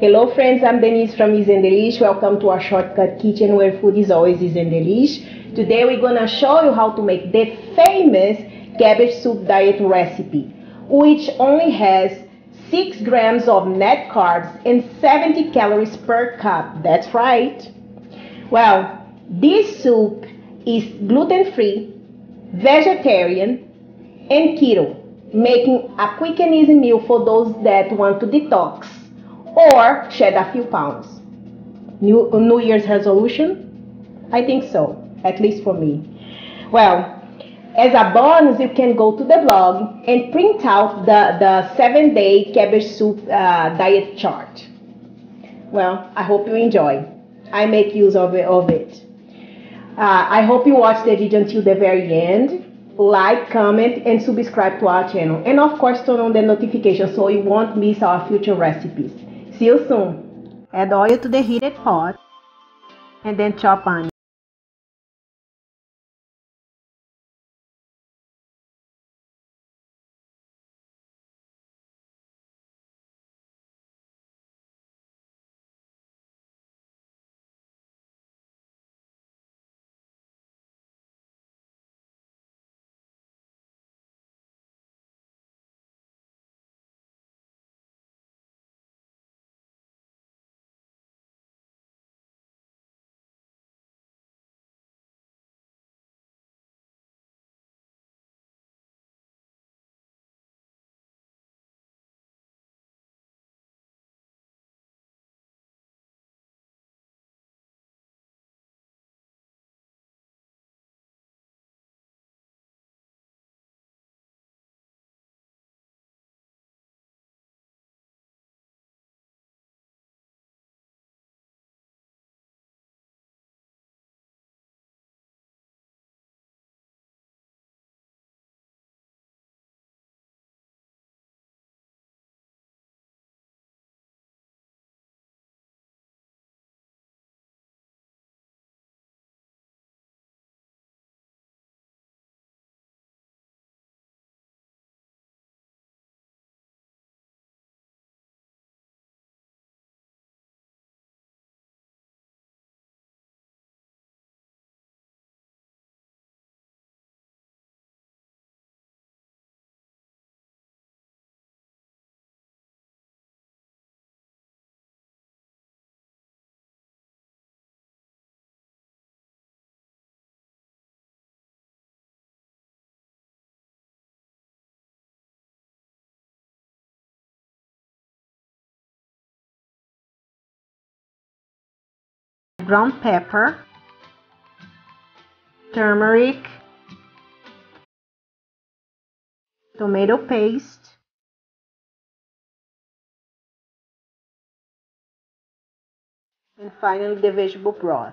Hello friends, I'm Denise from Easy and Delish. Welcome to our shortcut kitchen where food is always easy and delish. Today we're gonna show you how to make the famous cabbage soup diet recipe, which only has 6 grams of net carbs and 70 calories per cup. That's right. Well, this soup is gluten-free, vegetarian, and keto, making a quick and easy meal for those that want to detox or shed a few pounds. New, New Year's resolution? I think so, at least for me. Well, as a bonus, you can go to the blog and print out the, the seven day cabbage soup uh, diet chart. Well, I hope you enjoy. I make use of it. Of it. Uh, I hope you watch the video until the very end. Like, comment, and subscribe to our channel. And of course, turn on the notification so you won't miss our future recipes. See you soon. Add oil to the heated pot and then chop onion. Brown pepper, turmeric, tomato paste, and finally the vegetable broth.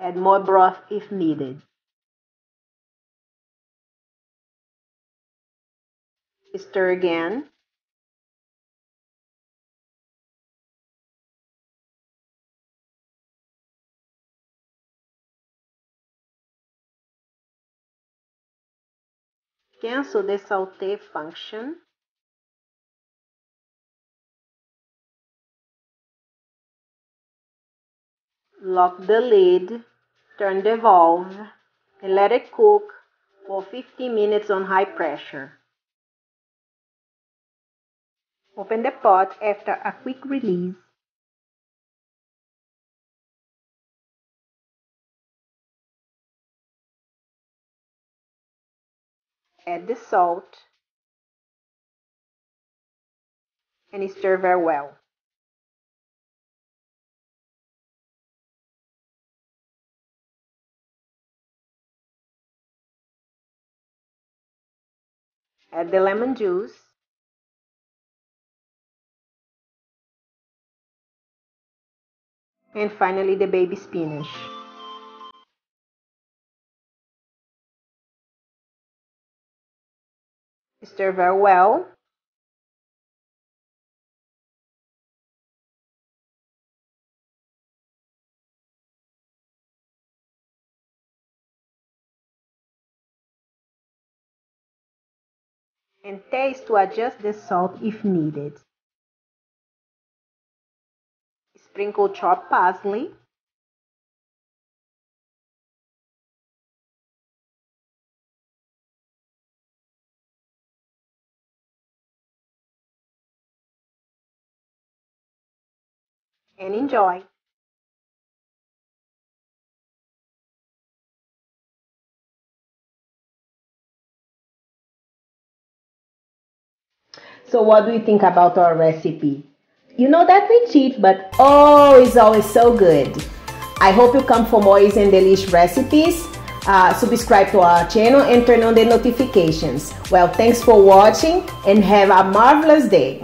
Add more broth if needed. Stir again. Cancel the saute function. Lock the lid, turn the valve, and let it cook for 15 minutes on high pressure. Open the pot after a quick release. Add the salt and stir very well. Add the lemon juice And finally the baby spinach. Stir very well. and taste to adjust the salt if needed. Sprinkle chopped parsley. And enjoy. So what do you think about our recipe? You know that we cheat, but oh, it's always so good. I hope you come for more Easy and Delish recipes. Uh, subscribe to our channel and turn on the notifications. Well, thanks for watching and have a marvelous day.